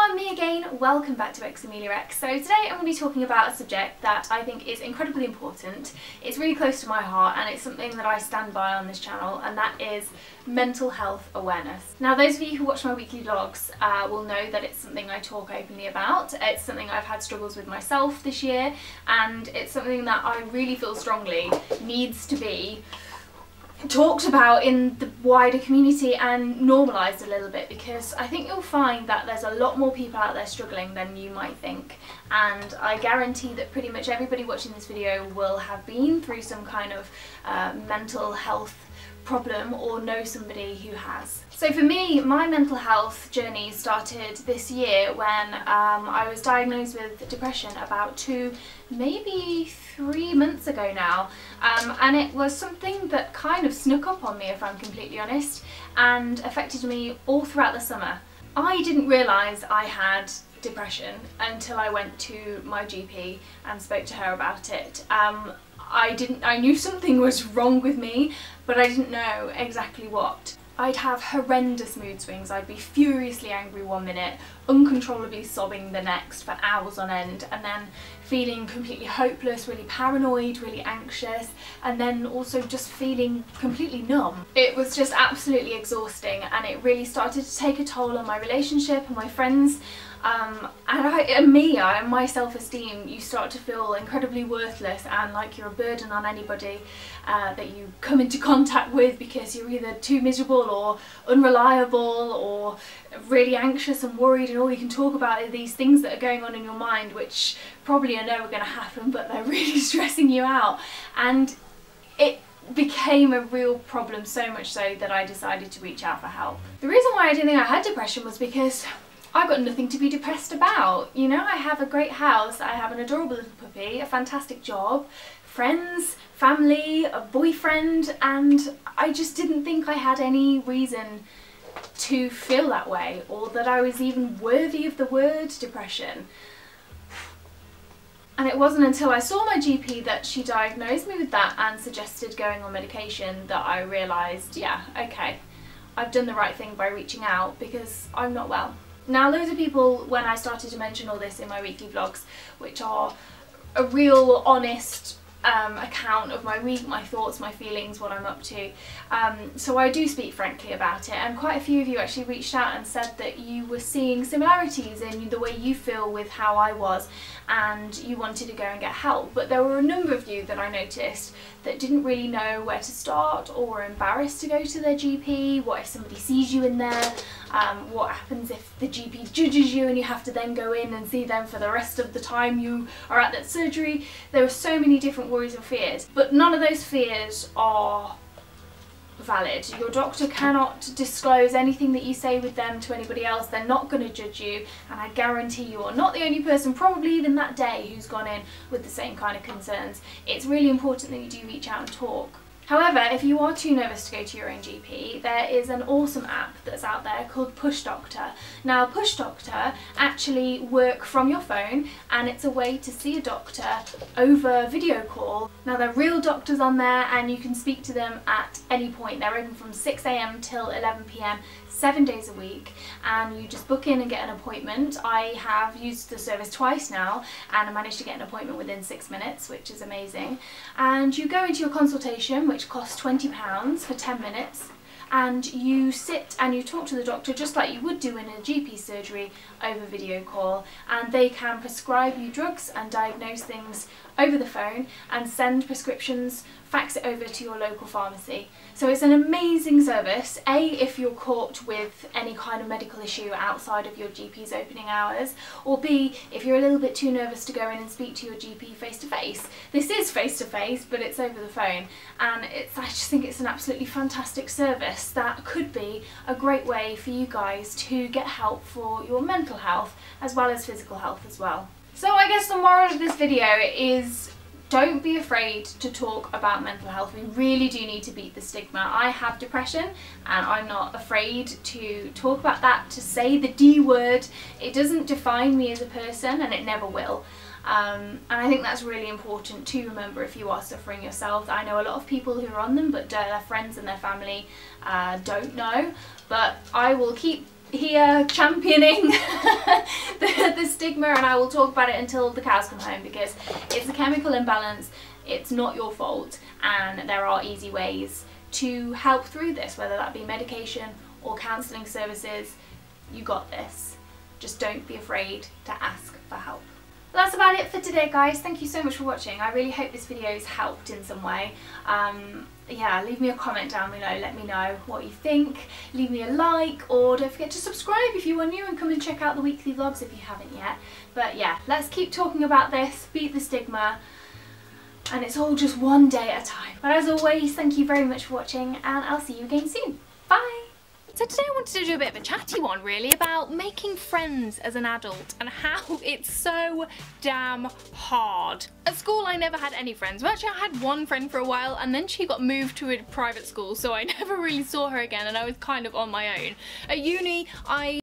everyone, me again, welcome back to X Amelia X. So today I'm going to be talking about a subject that I think is incredibly important. It's really close to my heart and it's something that I stand by on this channel and that is mental health awareness. Now those of you who watch my weekly vlogs uh, will know that it's something I talk openly about. It's something I've had struggles with myself this year and it's something that I really feel strongly needs to be talked about in the wider community and normalised a little bit because I think you'll find that there's a lot more people out there struggling than you might think. And I guarantee that pretty much everybody watching this video will have been through some kind of uh, mental health problem or know somebody who has. So for me, my mental health journey started this year when um, I was diagnosed with depression about two, maybe three months ago now. Um, and it was something that kind of snuck up on me, if I'm completely honest, and affected me all throughout the summer. I didn't realise I had depression until I went to my GP and spoke to her about it. Um, I didn't I knew something was wrong with me but I didn't know exactly what. I'd have horrendous mood swings. I'd be furiously angry one minute, uncontrollably sobbing the next for hours on end, and then feeling completely hopeless, really paranoid, really anxious, and then also just feeling completely numb. It was just absolutely exhausting, and it really started to take a toll on my relationship and my friends. Um, and, I, and me, I, my self-esteem, you start to feel incredibly worthless and like you're a burden on anybody uh, that you come into contact with because you're either too miserable or unreliable or really anxious and worried and all you can talk about are these things that are going on in your mind which probably I know are going to happen but they're really stressing you out and it became a real problem so much so that I decided to reach out for help. The reason why I didn't think I had depression was because I've got nothing to be depressed about. You know, I have a great house, I have an adorable little puppy, a fantastic job, friends, family, a boyfriend, and I just didn't think I had any reason to feel that way or that I was even worthy of the word depression. And it wasn't until I saw my GP that she diagnosed me with that and suggested going on medication that I realised, yeah, okay, I've done the right thing by reaching out because I'm not well. Now loads of people, when I started to mention all this in my weekly vlogs, which are a real honest um, account of my week, my thoughts, my feelings, what I'm up to. Um, so I do speak frankly about it and quite a few of you actually reached out and said that you were seeing similarities in the way you feel with how I was and you wanted to go and get help. But there were a number of you that I noticed that didn't really know where to start or were embarrassed to go to their GP, what if somebody sees you in there, um, what happens if the GP judges you and you have to then go in and see them for the rest of the time you are at that surgery. There are so many different worries and fears, but none of those fears are valid. Your doctor cannot disclose anything that you say with them to anybody else. They're not going to judge you and I guarantee you are not the only person probably even that day who's gone in with the same kind of concerns. It's really important that you do reach out and talk. However, if you are too nervous to go to your own GP, there is an awesome app that's out there called Push Doctor. Now, Push Doctor actually work from your phone and it's a way to see a doctor over video call. Now, they're real doctors on there and you can speak to them at any point. They're open from 6am till 11pm seven days a week and you just book in and get an appointment. I have used the service twice now and I managed to get an appointment within six minutes which is amazing and you go into your consultation which costs £20 for 10 minutes and you sit and you talk to the doctor just like you would do in a GP surgery over video call and they can prescribe you drugs and diagnose things over the phone and send prescriptions, fax it over to your local pharmacy. So it's an amazing service, A if you're caught with any kind of medical issue outside of your GP's opening hours, or B if you're a little bit too nervous to go in and speak to your GP face to face. This is face to face but it's over the phone and it's I just think it's an absolutely fantastic service that could be a great way for you guys to get help for your mental health as well as physical health as well. So I guess the moral of this video is don't be afraid to talk about mental health. We really do need to beat the stigma. I have depression and I'm not afraid to talk about that, to say the D word. It doesn't define me as a person and it never will. Um, and I think that's really important to remember if you are suffering yourself. I know a lot of people who are on them, but their friends and their family uh, don't know. But I will keep here championing the, the stigma and I will talk about it until the cows come home because it's a chemical imbalance, it's not your fault and there are easy ways to help through this, whether that be medication or counselling services, you got this. Just don't be afraid to ask for help. That's about it for today guys. Thank you so much for watching. I really hope this video has helped in some way. Um, yeah, leave me a comment down below, let me know what you think, leave me a like, or don't forget to subscribe if you are new and come and check out the weekly vlogs if you haven't yet. But yeah, let's keep talking about this, beat the stigma, and it's all just one day at a time. But as always, thank you very much for watching, and I'll see you again soon. So today I wanted to do a bit of a chatty one really about making friends as an adult and how it's so damn hard. At school I never had any friends. Well actually I had one friend for a while and then she got moved to a private school so I never really saw her again and I was kind of on my own. At uni I